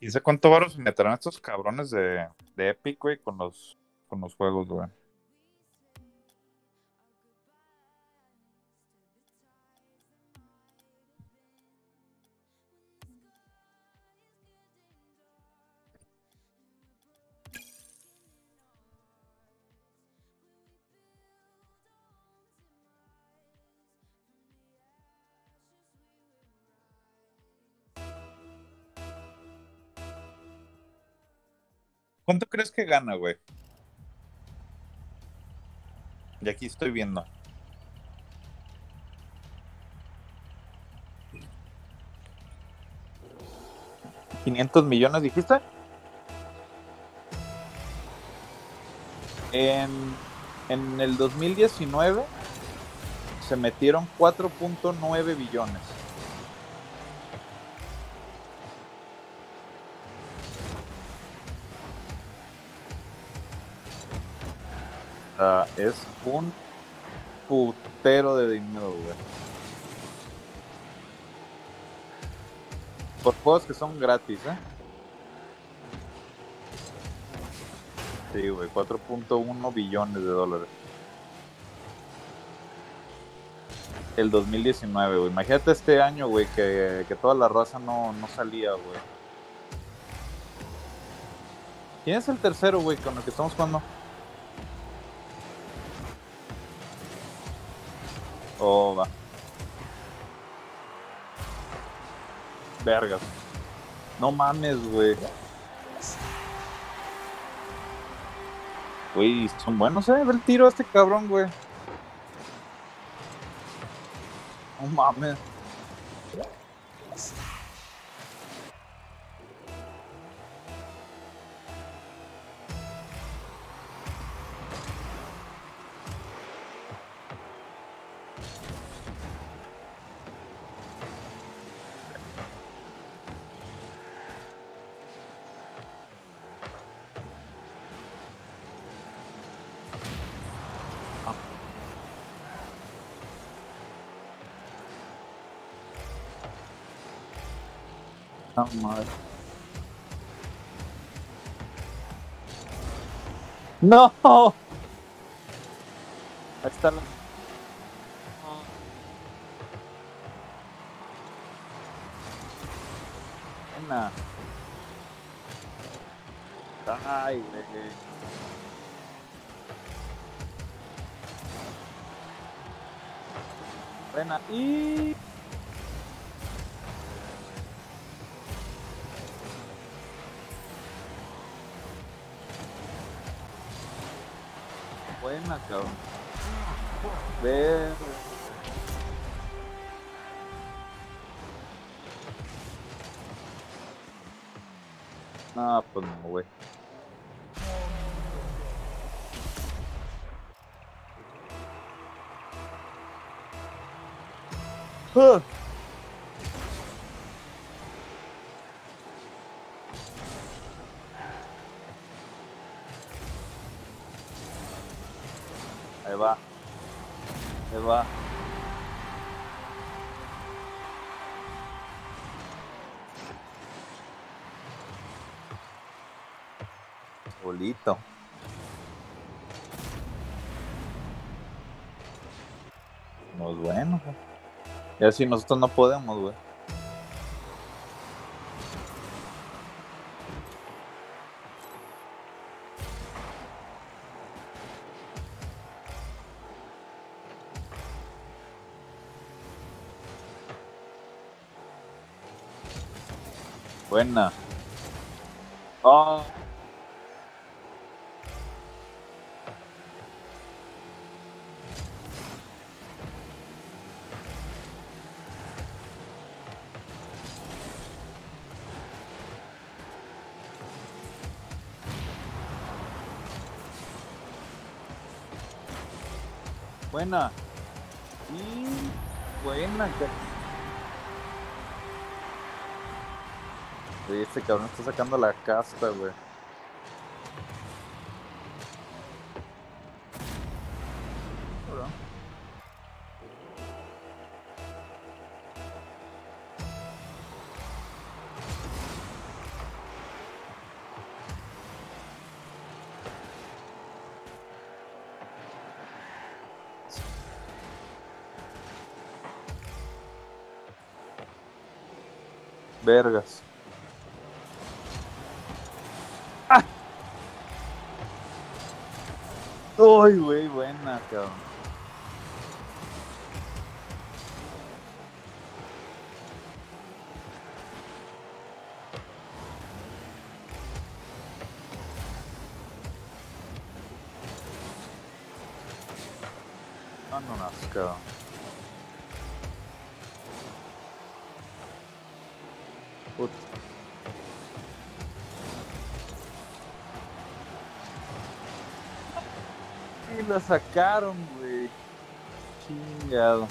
¿Y sé cuánto varos se meterán estos cabrones de, de Epic, güey, con los, con los juegos, güey? ¿Cuánto crees que gana, güey? Y aquí estoy viendo. ¿500 millones dijiste? En, en el 2019 se metieron 4.9 billones. Es un putero de dinero, güey. Por juegos que son gratis, ¿eh? Sí, güey, 4.1 billones de dólares. El 2019, güey. Imagínate este año, güey, que, que toda la raza no, no salía, güey. ¿Quién es el tercero, güey, con el que estamos jugando? Oh, va. Vergas. No mames, güey. Güey, son buenos, eh. Ve el tiro a este cabrón, güey. No mames. Oh, madre. No. Ahí está la... Buena. Ay, güey. Buena. Y... Buena, cabrón. Ver. No, pues no, güey. Huh. Solito. No es bueno. güey. Y así nosotros no podemos, güey. Buena. Oh. Buena. Y buena. Güey, este cabrón está sacando la casta, güey. Vergas. ¡Ah! Uy, güey, buena, cabrón. Vámonos, cabrón. Y la sacaron, güey. Chingado.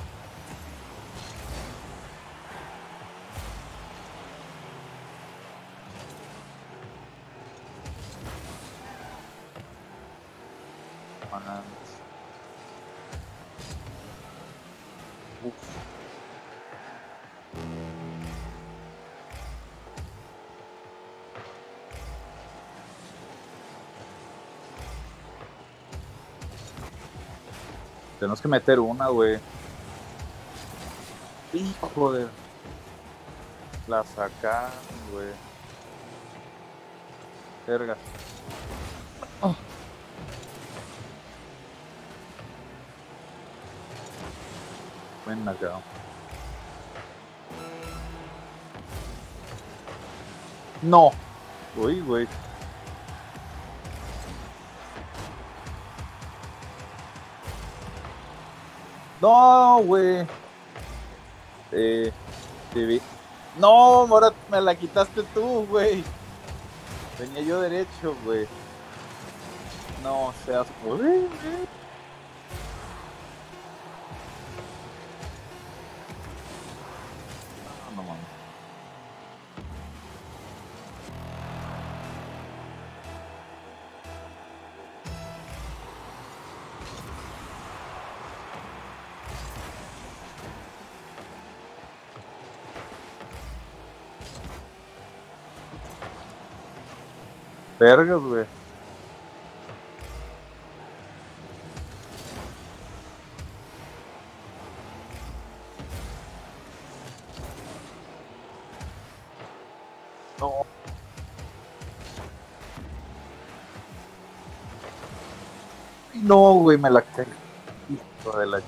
Tenemos que meter una, güey. Hijo de. La sacaron, güey. Verga. Oh. Buena, cabrón. No. Uy, güey. No, güey. Eh, te. No, ahora me la quitaste tú, güey. Venía yo derecho, güey. No seas. Uy, güey. Vergas, güey. No. No, güey, me la caí. Hijo de la.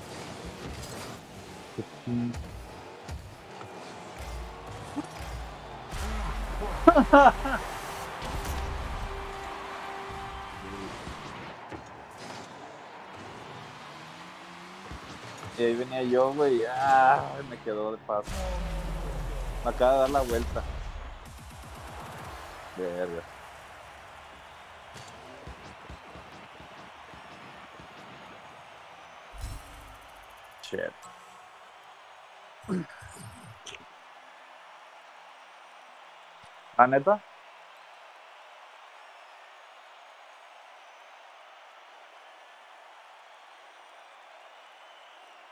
Y ahí venía yo, güey. Me quedó de paso. Me acaba de dar la vuelta. Verga. Shit. ¿La neta?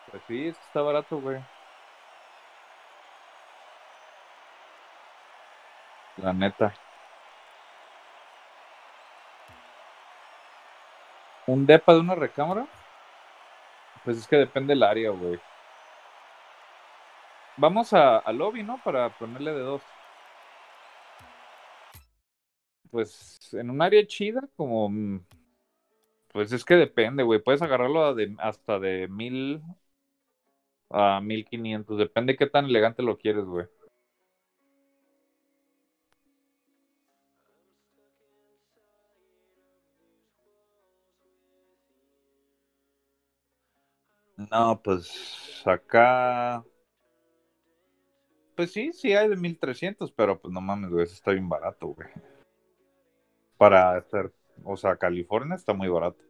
Pues sí, es que está barato, güey. La neta. ¿Un depa de una recámara? Pues es que depende del área, güey. Vamos a, lobby, ¿no? Para ponerle de dos. Pues en un área chida, como. mm, Pues es que depende, güey. Puedes agarrarlo de- hasta de mil a mil quinientos. Depende qué tan elegante lo quieres, güey. No, pues acá. Pues sí, sí hay de 1300, pero pues no mames, güey, eso está bien barato, güey. Para hacer, o sea, California está muy barato.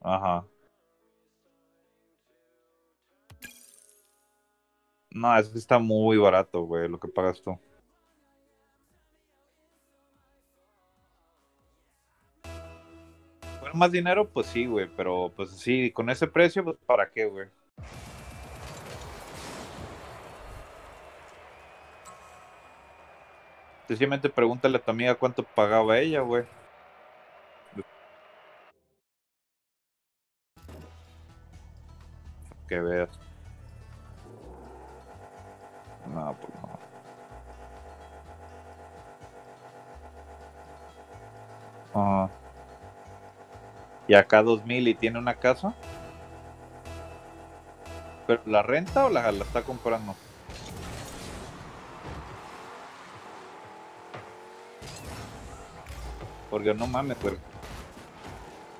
Ajá. No, es que está muy barato, güey, lo que pagas tú. Bueno, más dinero, pues sí, güey, pero pues sí, con ese precio, pues ¿para qué, güey? Sencillamente pregúntale a tu amiga cuánto pagaba ella, güey. Que veas. No, por favor. Ajá. Y acá 2000 y tiene una casa. ¿Pero la renta o la, la está comprando? Porque no mames, güey.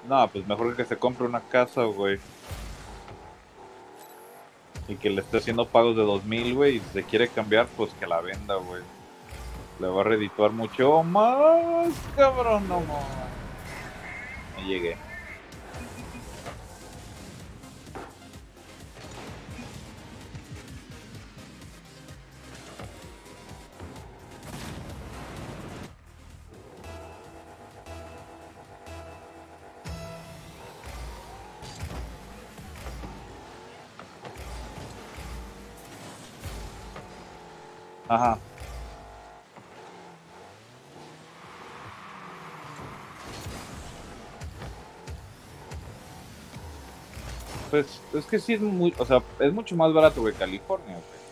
No, pues mejor que se compre una casa, güey. Y que le esté haciendo pagos de 2000, güey. Y se quiere cambiar, pues que la venda, güey. Le va a redituar mucho más, cabrón, no. No llegué. Ajá. Pues es que sí es muy, o sea, es mucho más barato que California, güey.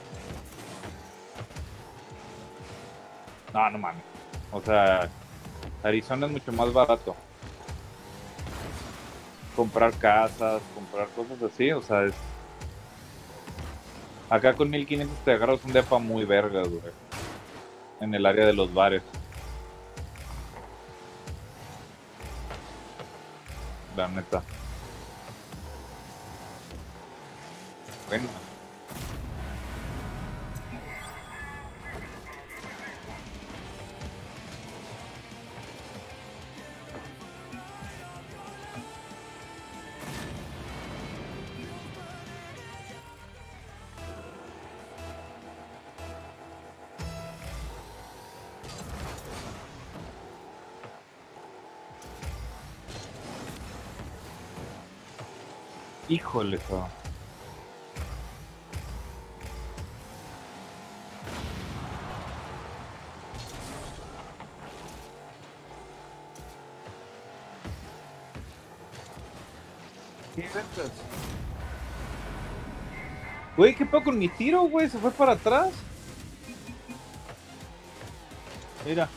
No, no mames. O sea, Arizona es mucho más barato. Comprar casas, comprar cosas así, o sea, es... Acá con 1500 te agarras un depa muy vergas, güey. En el área de los bares. La neta. Híjole, eso. ¿Qué ventas? Güey, ¿qué pedo con mi tiro, güey? ¿Se fue para atrás? Mira.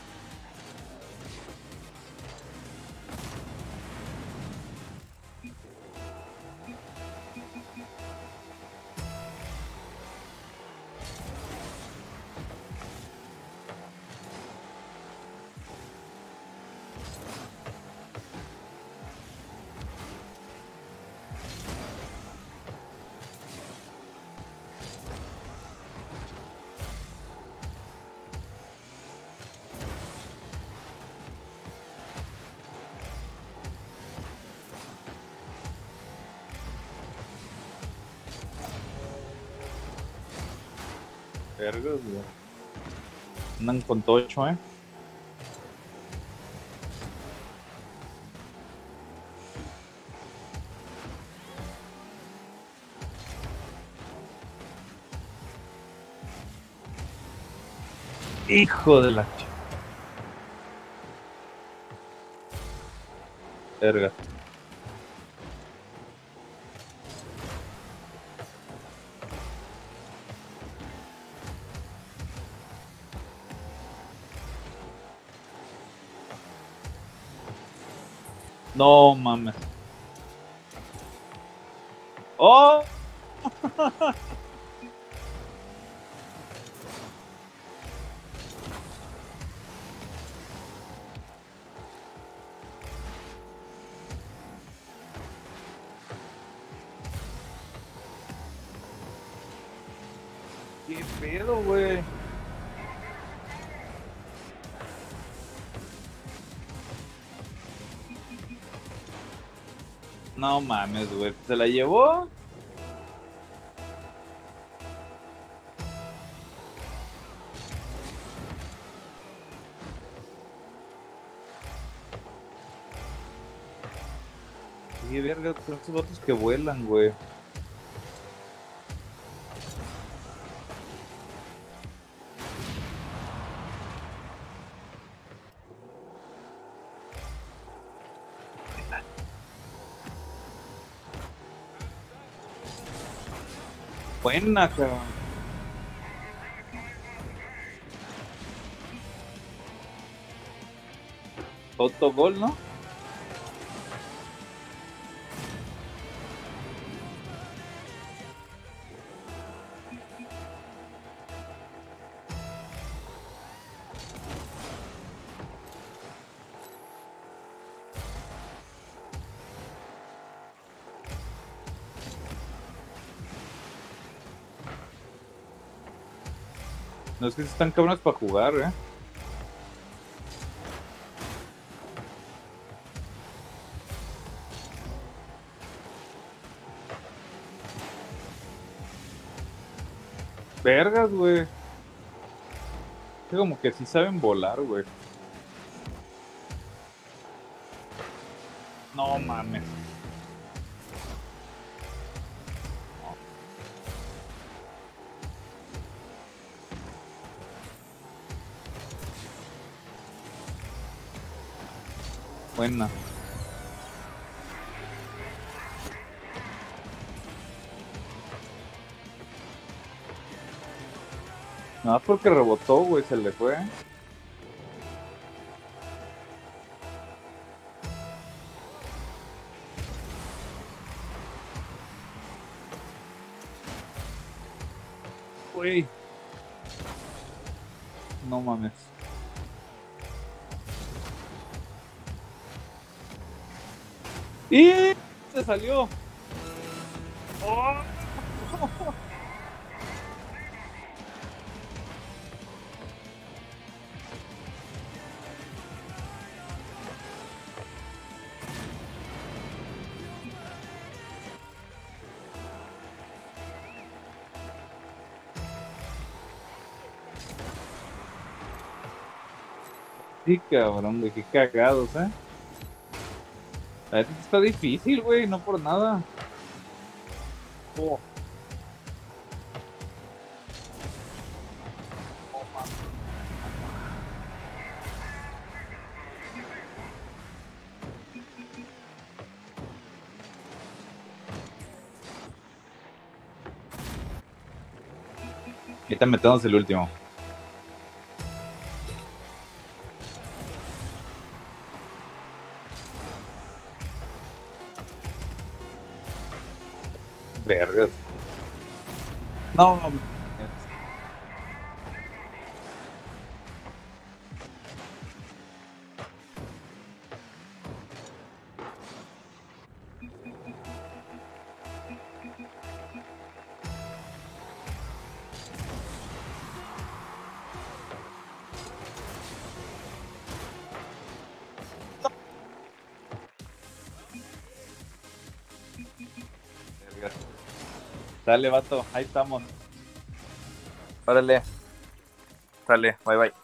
Vergas, güey. Andan con tocho, eh. Hijo de la. Verga. No mames. ¡Oh! No mames, güey. ¿Se la llevó? Qué verga, son estos vatos que vuelan, güey. Buena, cabrón. autogol, ¿no? No es que están cabrones para jugar, eh. Vergas, güey. Como que sí saben volar, güey. No mames. Nada porque rebotó, güey, se le fue. ¡Y! Se salió. Sí, cabrón, güey, qué cagados, ¿eh? La neta está difícil, güey, no por nada. Oh. Ahorita metemos el último. No. Dale, vato, ahí estamos. Órale. Dale, bye bye.